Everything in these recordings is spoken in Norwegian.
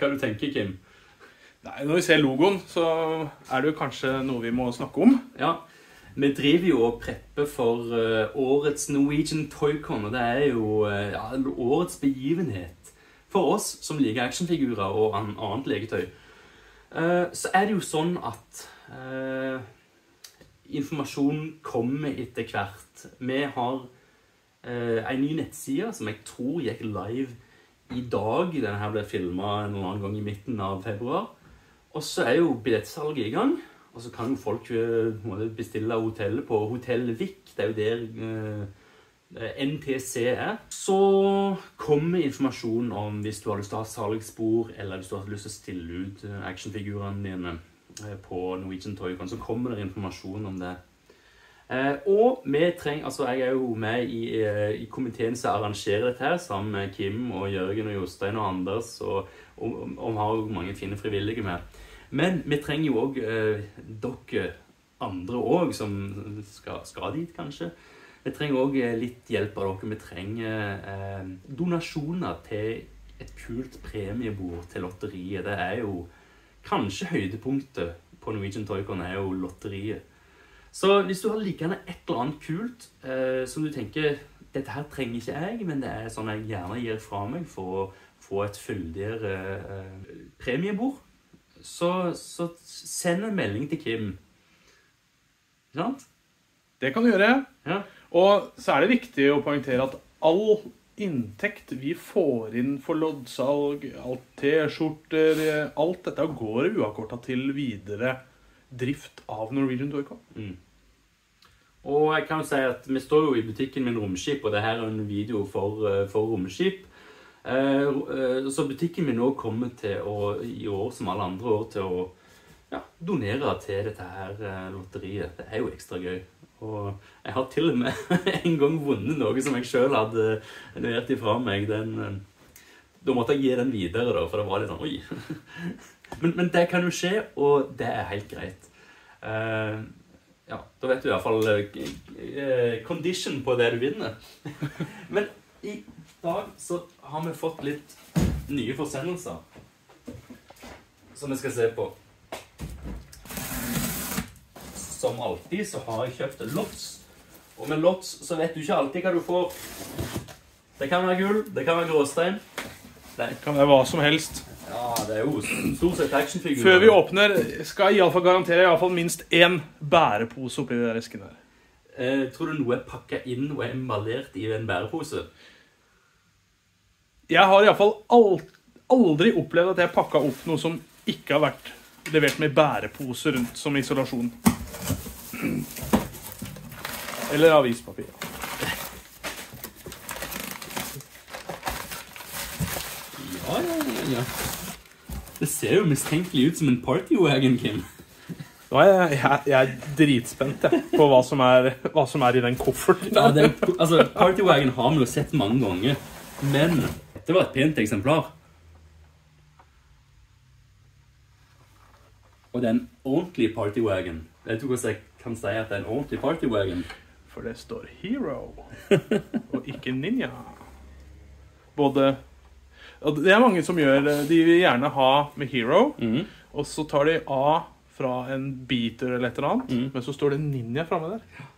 hva du tenker, Kim? Nei, Når vi ser logoen, så er det jo kanskje noe vi må snakke om. Ja, vi driver jo og prepper for eh, årets Norwegian Toycon, og det er jo eh, ja, årets begivenhet for oss som liker actionfigurer og an annet leketøy. Eh, så er det jo sånn at uh, informasjon kommer etter hvert. Vi har uh, en ny nettside som jeg tror gikk live i dag. Denne her ble filma en eller annen gang i midten av februar. Og så er jo billettsalget i gang. Og så kan jo folk uh, bestille hotellet på Hotell Vik. Det er jo der uh, NTC er. Så kommer informasjon om hvis du har lyst til å ha salgsbord, eller hvis du har lyst til å stille ut actionfigurene dine på Norwegian Toycon, så kommer det informasjon om det. Eh, og vi trenger Altså, jeg er jo med i, i komiteen som arrangerer dette her, sammen med Kim og Jørgen og Jostein og Anders, og, og har jo mange fine frivillige med. Men vi trenger jo òg eh, dere andre òg, som skal, skal, dit, kanskje. Vi trenger òg litt hjelp av dere. Vi trenger eh, donasjoner til et kult premiebord til lotteriet. Det er jo Kanskje høydepunktet på Norwegian Toycon er jo lotteriet. Så hvis du har liggende et eller annet kult eh, som du tenker dette her trenger ikke jeg, men det er sånn jeg gjerne gir fra meg for å få et fyldigere eh, premiebord, så, så, send en melding til Kim. Ikke sant? Det kan du gjøre. Ja. Og så er det viktig å poengtere at all inntekt vi får inn for loddsalg, alt T-skjorter, alt dette går uavkorta til videre drift av Norwegian Toycon. Mm. Og jeg kan jo si at vi står jo i butikken med en romskip, og det her er en video for, eh, for romskip. Eh, eh, så butikken min nå kommer til å, i år som alle andre år, til å ja, donere til dette her lotteriet. Det er jo ekstra gøy. Og jeg har til og med en gang vunnet noe som jeg sjøl hadde levert ifra meg. Den, da måtte jeg gi den videre, da, for det var litt sånn Oi. Men, men det kan jo skje, og det er helt greit. Uh, ja, da vet du iallfall uh, condition på det du vinner. men i dag så har vi fått litt nye forsendelser som vi skal se på. Som alltid så har jeg kjøpt lots. Og med lots så vet du ikke alltid hva du får. Det kan være gull, det kan være gråstein. Det kan være hva som helst. Ja, det er jo stort sett actionfigurer. Før vi åpner, skal jeg iallfall garantere iallfall fall minst én bærepose oppi den esken her. Eh, tror du noe er pakka inn og emballert i en bærepose? Jeg har iallfall aldri opplevd at jeg pakka opp noe som ikke har vært levert med bærepose rundt som isolasjon. Eller avispapir. Ja, ja, ja. Det ser jo mistenkelig ut som en partywagon, Kim. Nå er jeg, jeg, jeg er dritspent jeg, på hva som, er, hva som, er, i den kofferten. Ja, det, altså, Partywagon har vi jo sett mange ganger, men det var et pent eksemplar. Og det er en ordentlig partywagon. Vet tror hvordan jeg kan si at det er en ordentlig partywagon? For det står Hero, og ikke Ninja. Både det er mange som gjør. De vil gjerne ha med Hero, mm. og så tar de A fra en beater eller et eller annet, mm. men så står det Ninja framme der.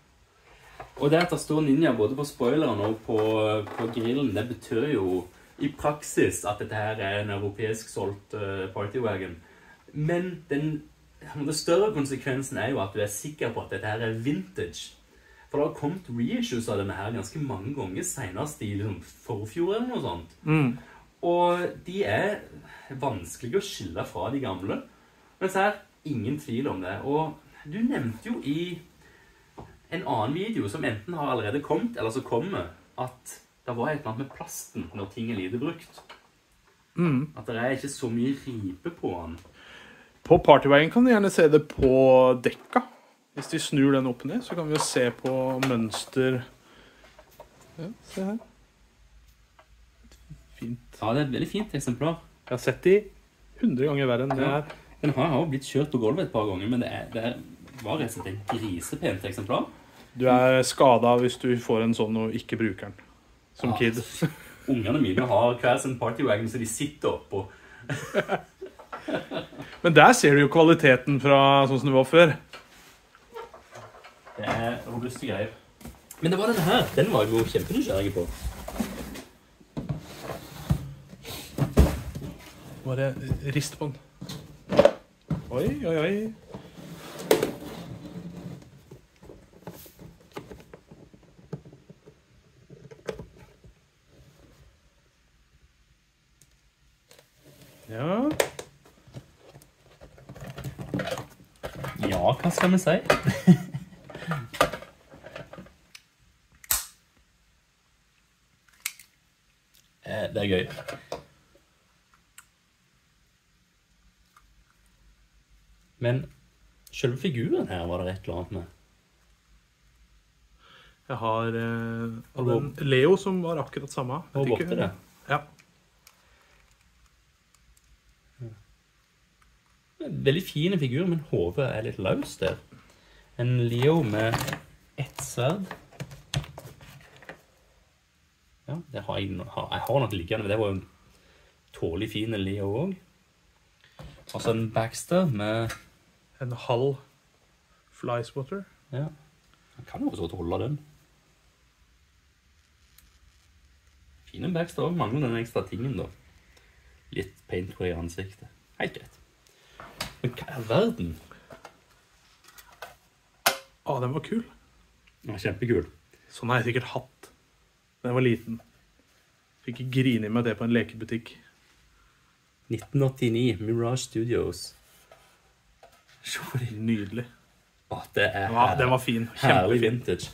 Og det at det står Ninja både på spoileren og på, på, grillen, det betyr jo i praksis at dette her er en europeisk solgt uh, partywagon. Men den, den større konsekvensen er jo at du er sikker på at dette her er vintage. For det har kommet reissues av denne her ganske mange ganger, senest i liksom, forfjor eller noe sånt. Mm. Og de er vanskelige å skille fra de gamle. Men så er ingen tvil om det. Og du nevnte jo i en annen video som enten har allerede kommet, eller som kommer, at det var et eller annet med plasten når ting er lite brukt. Mm. At det er ikke så mye ripe på den. På partyveien kan du gjerne se det på dekka. Hvis de snur den opp ned, så kan vi jo se på mønster Ja, se her fint. Ja, det er et veldig fint eksemplar. Jeg har sett de 100 ganger verre enn det her. Den har jo blitt kjørt på gulvet et par ganger, men det, er, det var rett og slett et grisepent eksemplar. Du er skada hvis du får en sånn og ikke bruker den som ja, kid. Ungene mine har hver sin partywagon, så de sitter oppå. Men der ser du jo kvaliteten fra sånn som det var før. Det er robuste greier. Men det var denne her. Den var jeg jo kjempenysgjerrig på. Bare rist på den. Oi, oi, oi. Ja Ja, hva skal vi si? Eh, det er gøy. Men selve figuren her var det et eller annet med. Jeg har eh, Leo som var akkurat samme. Og Vet ikke- borte det. Ja. Veldig fin figur, men hodet er litt løst der. En Leo med ett sverd. Ja, det har jeg, jeg har nok liggende, det var jo en tålelig fin Leo òg. Og så en Baxter med En halv flyspotter. Ja. Han kan jo også godt holde den. Fine òg. Mangler den ekstra tingen, da. Litt paintway i ansiktet. Helt greit. Men hva i all verden? Å, den var kul. Den var kjempekul. Sånn har jeg sikkert hatt da jeg var liten. Fikk grine med det på en lekebutikk. 1989, Mirage Studios. Nydelig. Å, det er Ja, den var fin. herlig vintage.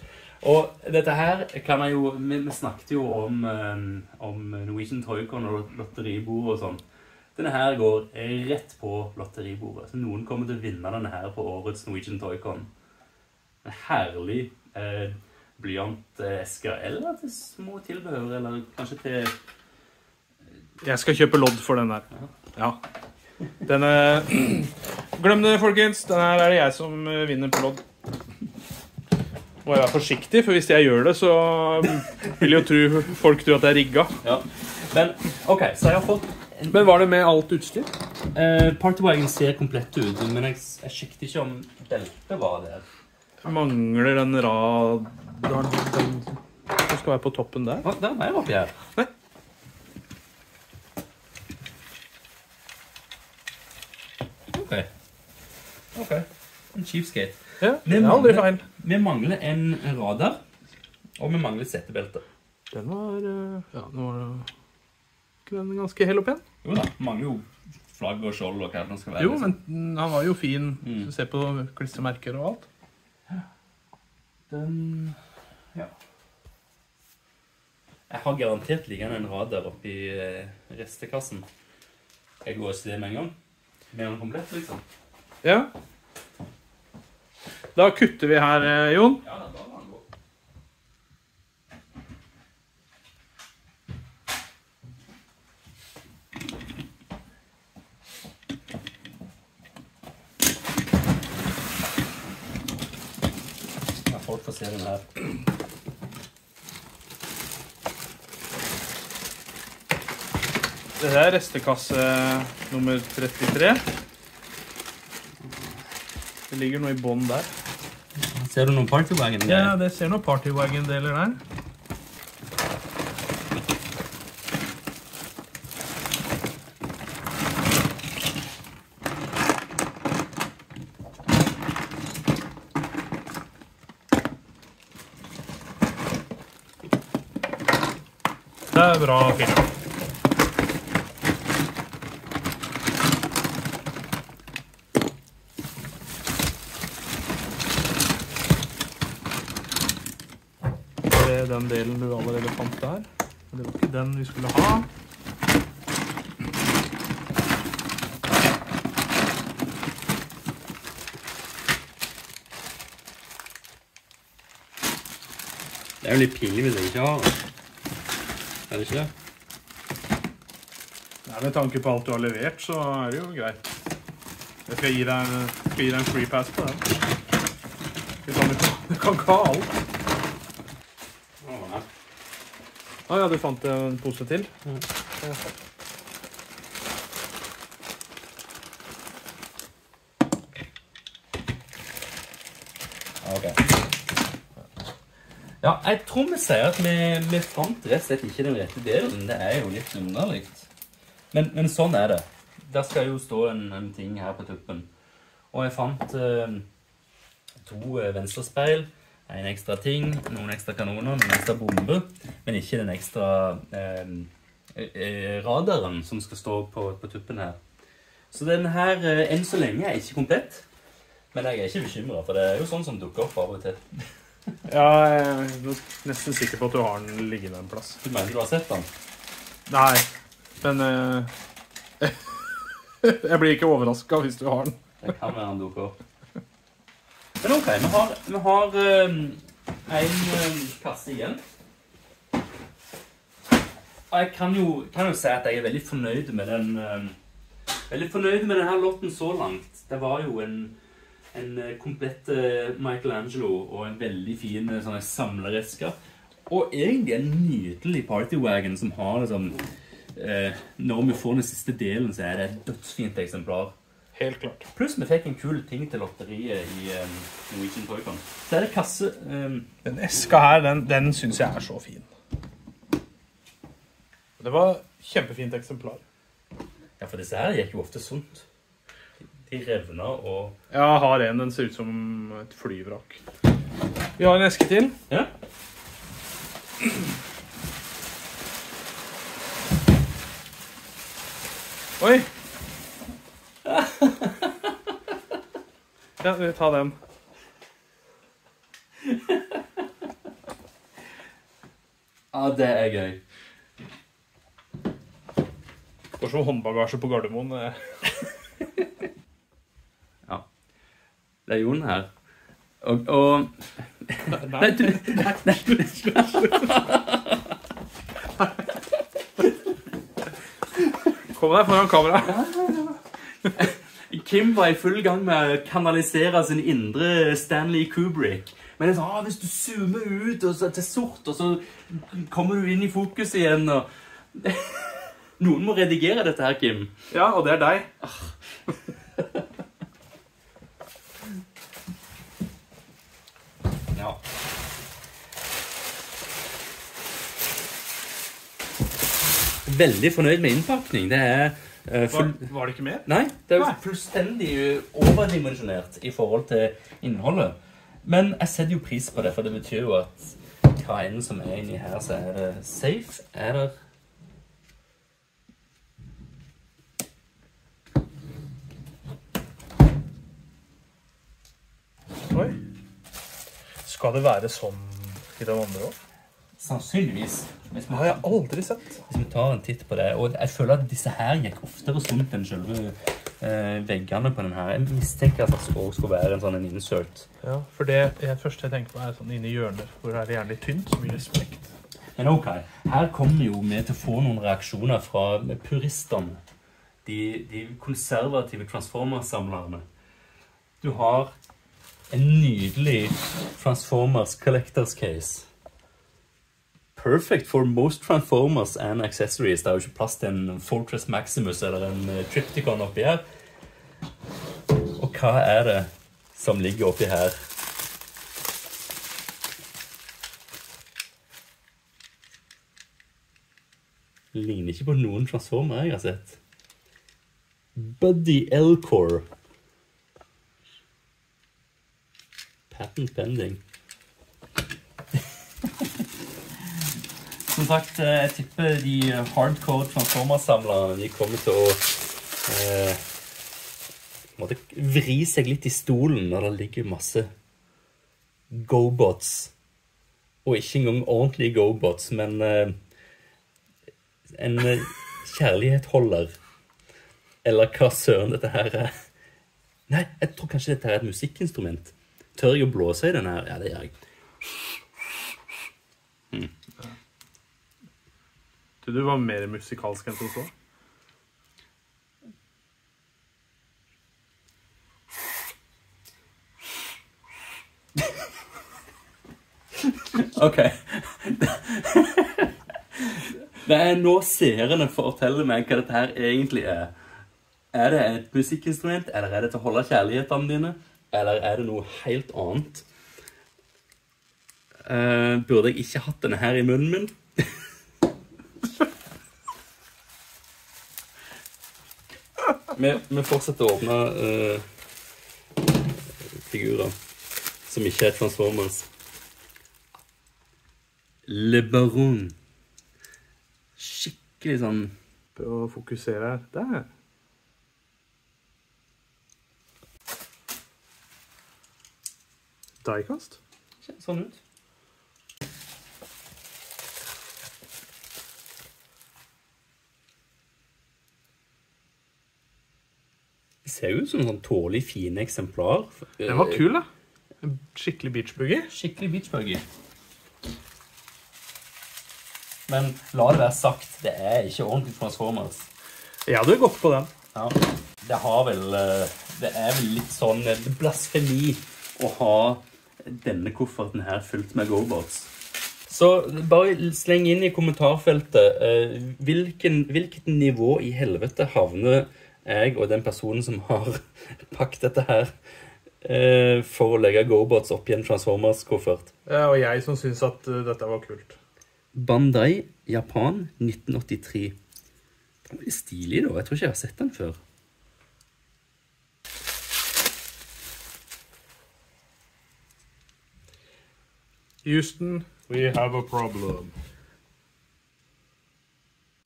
Og dette her kan jeg jo Vi, vi snakket jo om, eh, om Norwegian Toycon og lotteribord og sånn. Denne her går rett på lotteribordet. Så noen kommer til å vinne denne her på årets Norwegian Toycon. En herlig eh, blyanteske. Eller til små tilbehør, eller kanskje til Jeg skal kjøpe lodd for den der. Ja. Den er Glem det, folkens. Den her er det jeg som eh, vinner på lodd. Må jeg være forsiktig, for hvis jeg gjør det, så vil jo tro, folk tro at det er rigga. Ja. Men OK, så jeg har fått en Men var det med alt utstyr? Eh, Partywagon ser komplett ut, men jeg, jeg sjekket ikke om beltet var der. Mangler den rad... den som skal være på toppen der? Å, den er oppi her. Nei. Ok. Ok. En cheapskate. Ja, det er aldri feil. Vi mangler en radar, og vi mangler et settebelte. Den var eh, Ja, nå var det ikke den ganske hel og pen? Jo da, mangler jo flagg og skjold og hva det skal være. Jo, liksom. men han var jo fin. Mm. Se på klistremerker og alt. Den Ja. Jeg har garantert liggende en radar oppi eh, restekassen. Jeg går ikke det med en gang. Med den komplett, liksom. Ja. Da kutter vi her, eh, Jon. Ja, da var den god. Ja, folk får se den her. Det er restekasse nummer 33. Det ligger noe i bånn der. Ser du noen partywagon? Ja, det ser noen partywagon-deler der. Det er bra film. Den delen du allerede fant der. Men det var ikke den vi skulle ha. Det er jo litt pinlig hvis jeg ikke har den. Er det ikke det? Nei, Med tanke på alt du har levert, så er det jo greit. Jeg skal gi deg en, skal gi deg en free pass på den. Du kan, du kan ikke ha alt. Å ah, ja, du fant en pose til? Mm. Ok. Ja, jeg tror vi sier at vi, vi fant rett og slett ikke den rette delen. Det er jo litt underlig. Men, men, sånn er det. Der skal jo stå en, en ting her på tuppen. Og jeg fant eh, to eh, venstrespeil en ekstra ting, noen ekstra kanoner, noen ekstra bomber, men ikke den ekstra eh, eh, radaren som skal stå på, på tuppen her. Så den her eh, enn så lenge er ikke komplett. Men jeg er ikke bekymra, for det er jo sånn som dukker opp av og til. Ja, jeg er nesten sikker på at du har den liggende en plass. Du mener du har sett den? Nei, men eh, Jeg blir ikke overraska hvis du har den. Det kan være han dukker opp. Men OK, vi har, vi har um, en um, kasse igjen. Jeg kan jo, kan jo si at jeg er veldig fornøyd med den um, Veldig fornøyd med denne lotten så langt. Det var jo en, en uh, komplett uh, Michelangelo og en veldig fin uh, sånn samlereske. Og egentlig en nydelig partywagon som har liksom eh, Når vi får den siste delen, så er det et dødsfint eksemplar. Helt klart. Pluss vi fikk en kul ting til lotteriet i um, Norwegian Toycon. Så er det kasse um, Den eska her, den, den syns jeg er så fin. Det var kjempefint eksemplar. Ja, for disse her gikk jo ofte sunt. De revna og Jeg har en. Den ser ut som et flyvrak. Vi har en eske til. Ja. Oi! Ja, vi tar den. ja, det er gøy. Går som håndbagasje på Gardermoen. ja. Det er Jon her. Og, og Nei, du Kom deg foran kamera. Kim var i full gang med å kanalisere sin indre Stanley Kubrick. Men det er sånn, ah, hvis du zoomer ut og så, til sort, og så kommer du inn i fokus igjen og Noen må redigere dette her, Kim. Ja, og det er deg. Ja. Veldig fornøyd med innpakning. Det er Var, full... var det ikke mer? Nei, det er jo fullstendig overdimensjonert i forhold til innholdet. Men jeg setter jo pris på det, for det betyr jo at hva enn som er inni her, så er det safe. Er det Oi. Skal det være sånn i den andre òg? Sannsynligvis. Det har jeg aldri sett. hvis vi tar en titt på det. Og jeg føler at disse her gikk oftere sunt enn selve eh, veggene på den her. Jeg mistenker at det også skulle være en sånn en insert. Ja, for det jeg, første jeg tenker på, er sånn inni hjørnet, hvor det er gjerne litt tynt, så mye respekt. Men ok, her kommer jo vi til å få noen reaksjoner fra puristene. De, de konservative Transformers-samlerne. Du har en nydelig Transformers Collectors Case. Perfect for most Transformers and accessories. Det er jo ikke plass til en Fortress Maximus eller en eh, Tripticon oppi her. Og hva er det som ligger oppi her? Ligner ikke på noen Transformer jeg har sett. Buddy Elcor. Patent pending. Som sagt, eh, jeg tipper de hardcore Transformers-samlerne kommer til å eh, måtte vri seg litt i stolen når det ligger masse GoBots. Og ikke engang ordentlige GoBots, men eh, en kjærlighetholder. kjærlighetsholder. Eller hva søren dette her er. Nei, jeg tror kanskje dette her er et musikkinstrument. Tør jeg å blåse i den her? Ja, det gjør jeg. Du, du var mer musikalsk enn som så. Ok. Det er nå seerne forteller meg hva dette her egentlig er. Er det et musikkinstrument, eller er det til å holde kjærlighetene dine? Eller er det noe helt annet? Uh, burde jeg ikke hatt denne her i munnen min? vi, vi fortsetter å åpne uh, figurer som ikke er Transformers. Le Baron. Skikkelig sånn Prøv å fokusere her. Der. Diecast? Ser sånn ut. Det ser jo ut som sånn tålelig fine eksemplar. Den var kul, da. En skikkelig beachbuggy. Skikkelig beach boogie. Men la det være sagt, det er ikke ordentlig Transformers. Jeg hadde gått på den. Ja. Det har vel eh, Det er vel litt sånn eh, blasfemi å ha denne kofferten her fylt med GoBots. Så bare sleng inn i kommentarfeltet eh, hvilken, hvilket nivå i helvete havner jeg og den personen som har pakket dette her, eh, for å legge GoBots i en Transformers-koffert. Ja, og jeg som syns at uh, dette var kult. Bandai Japan 1983. Den er stilig, da. Jeg tror ikke jeg har sett den før. Houston, we have a problem.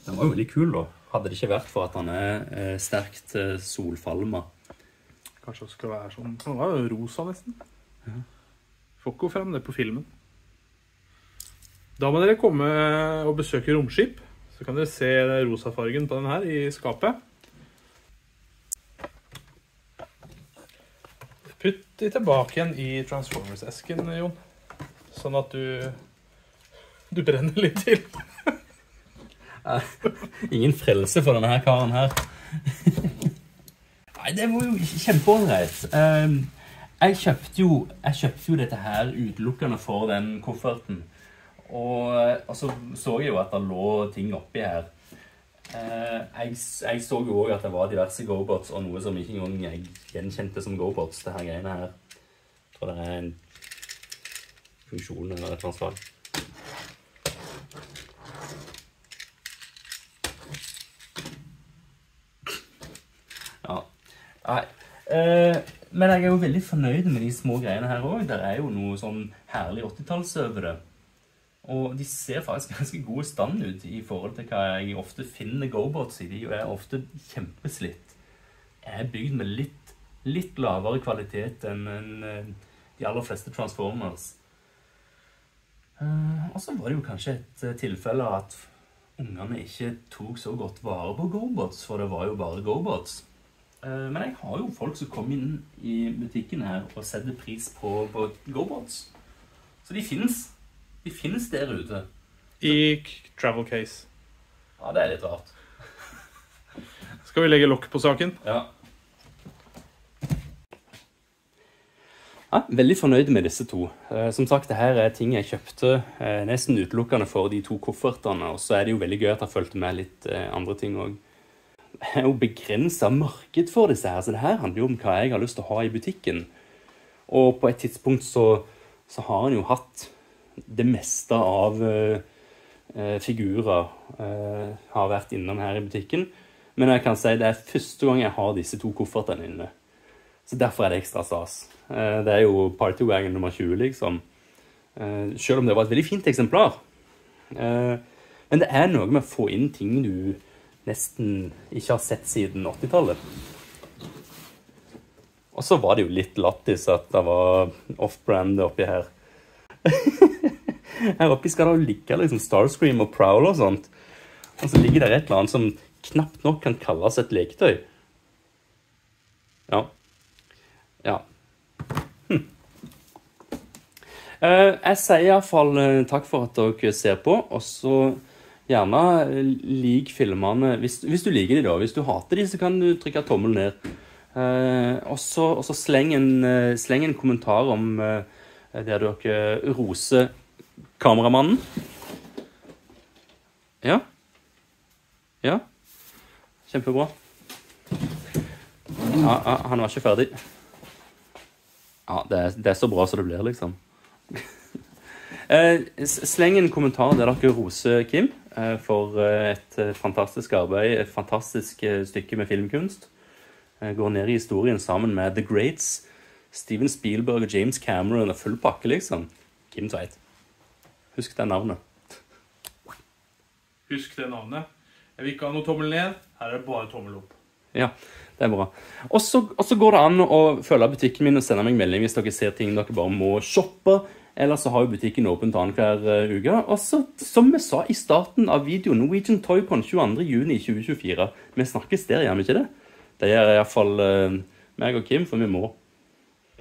Den var jo veldig kul, da. Hadde det ikke vært for at han er eh, sterkt eh, solfalma. Kanskje det skal være sånn Han var jo rosa, nesten. Får ikke frem det på filmen. Da må dere komme og besøke romskip. Så kan dere se rosafargen på den her i skapet. Putt de tilbake igjen i Transformers-esken, Jon. Sånn at du Du brenner litt til. Ingen frelse for denne her karen her. Nei, det var jo kjempeålreit. Um, jeg, kjøpte jo, jeg kjøpte jo dette her utelukkende for den kofferten. Og, og så så jeg jo at det lå ting oppi her. Eh, jeg, jeg så jo òg at det var diverse GoBots, og noe som ikke engang jeg gjenkjente som GoBots. det her greiene her. Jeg tror det er en funksjon eller et eller annet slag. Nei. Eh, men jeg er jo veldig fornøyd med de små greiene her òg. Det er jo noe sånn herlig 80-talls over det. Og de ser faktisk ganske gode stand ut i forhold til hva jeg ofte finner GoBots i. De er ofte kjempeslitt. Jeg Er bygd med litt, litt lavere kvalitet enn enn, eh, de aller fleste Transformers. Eh, og så var det jo kanskje et eh, tilfelle at ungene ikke tok så godt vare på GoBots, for det var jo bare GoBots. Eh, Men jeg har jo folk som kommer inn i butikken her og setter pris på, på GoBots. Så de finnes. De finnes der ute. I travel case. Ja, det er litt rart. Skal vi legge lokk på saken? Ja. Ja, veldig fornøyd med disse to. Eh, som sagt, det her er ting jeg kjøpte eh, nesten utelukkende for de to koffertene. Og så er det jo veldig gøy at jeg fulgte med litt eh, andre ting òg. Er jo begrensa marked for disse her, så det her handler jo om hva jeg har lyst til å ha i butikken. Og på et tidspunkt så, så har en jo hatt det meste av eh, eh, figurer eh, har vært innom her i butikken. Men jeg kan si det er første gang jeg har disse to koffertene inne. Så derfor er det ekstra stas. Eh, det er jo Partywagon nummer 20, liksom. Eh, selv om det var et veldig fint eksemplar. Eh, men det er noe med å få inn ting du nesten ikke har sett siden 80-tallet. Og så var det jo litt lattis at det var off-brand oppi her. her oppi skal det jo ligge liksom Starscream og Prowl og sånt. Og så ligger det et eller annet som knapt nok kan kalles et leketøy. Ja. Ja. Hm. Eh, jeg sier iallfall fall takk for at dere ser på, og så gjerne lik filmene hvis, hvis du liker de da. Hvis du hater de, så kan du trykke tommel ned. Eh, og så sleng, en, eh, sleng en kommentar om eh, der dere roser kameramannen. Ja. Ja. Kjempebra. Ja, han var ikke ferdig. Ja, det er, det er så bra som det blir, liksom. Eh, sleng en kommentar der dere roser Kim eh, for eh, et fantastisk arbeid, et fantastisk stykke med filmkunst. Går ned i historien sammen med The Greats, Steven Spielberg og James Cameron og full pakke, liksom. Kim Tveit. Husk det navnet. Husk det navnet. Jeg vil ikke ha noe tommel ned. Her er det bare tommel opp. Ja, det er bra. Og så går det an å følge butikken min og sende meg melding hvis dere ser ting dere bare må shoppe. Eller så har jo butikken åpent annenhver uh, uke. Og så, som vi sa i starten av videoen, Norwegian Toycon 22.6.2024. Vi snakkes der, gjør vi ikke det? Det gjør iallfall uh, meg og Kim, for vi må.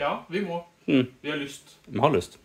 Ja, vi må. Mm. Vi har lyst. Vi har lyst.